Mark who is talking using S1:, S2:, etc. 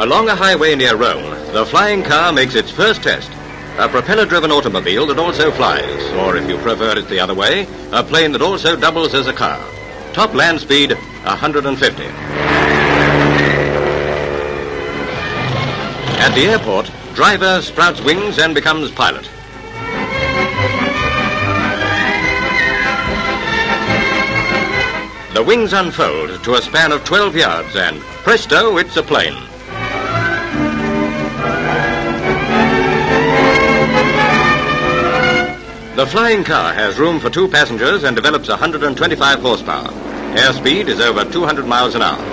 S1: Along a highway near Rome, the flying car makes its first test. A propeller driven automobile that also flies, or if you prefer it the other way, a plane that also doubles as a car. Top land speed 150. At the airport, driver sprouts wings and becomes pilot. The wings unfold to a span of 12 yards, and presto, it's a plane. The flying car has room for two passengers and develops 125 horsepower. Airspeed is over 200 miles an hour.